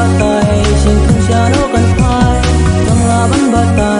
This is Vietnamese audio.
batai xin không xa đâu cần phai tương la vẫn batai